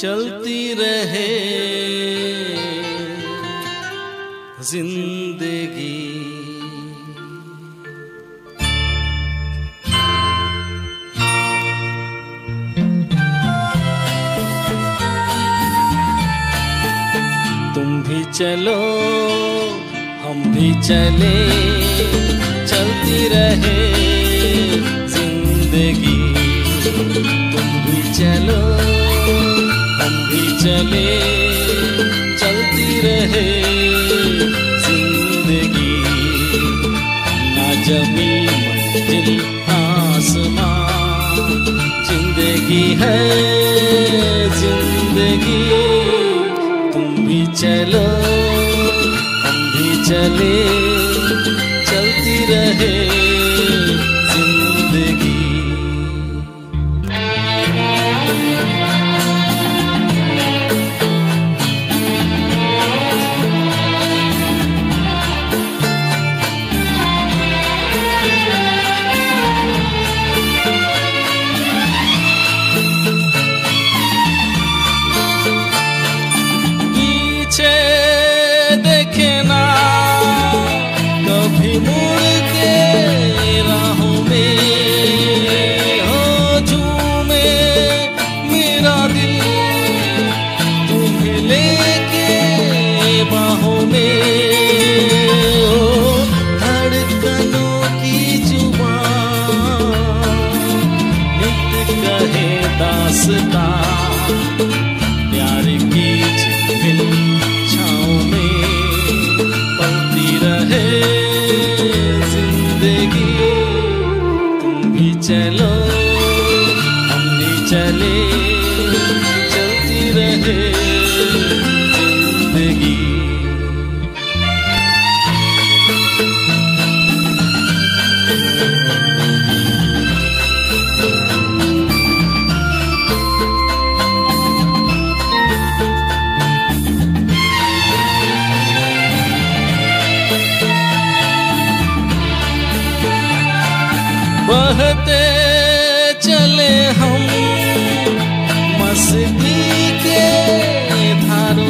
चलती रहे ज़िंदगी। चलो, हम भी चले, चलती रहे ज़िंदगी। तुम भी चलो, हम भी चले, चलती रहे ज़िंदगी। ना जमी मंजिल आसमां ज़िंदगी है ज़िंदगी। भी चलो हम भी चले चलती रहे। पीछे देखे कभी मुड़ के राहों में हो झूमे मेरा दिल, तुम्हें लेके बाहों में की ज़ुबान नित कहे दासता, प्यार की चले चलती रहे ज़िंदगी। बहते चले हम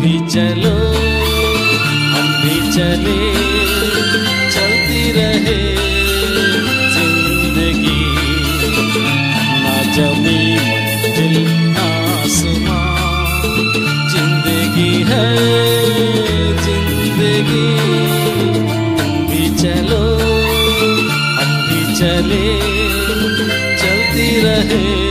भी चलो हम भी चले, चलती रहे ज़िंदगी। ना जमी मंजिल आसमां ज़िंदगी है, ज़िंदगी। तुम भी चलो हम भी चले, चलती रहे।